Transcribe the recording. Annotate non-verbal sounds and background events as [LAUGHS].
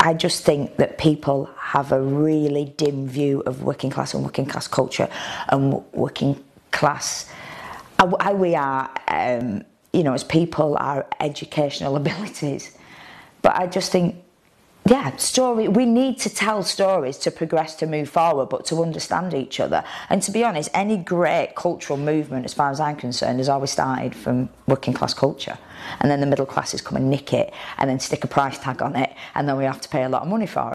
I just think that people have a really dim view of working class and working class culture and working class. How we are um, you know as people our educational [LAUGHS] abilities. But I just think yeah, story. We need to tell stories to progress, to move forward, but to understand each other. And to be honest, any great cultural movement, as far as I'm concerned, has always started from working class culture. And then the middle classes come and nick it and then stick a price tag on it, and then we have to pay a lot of money for it.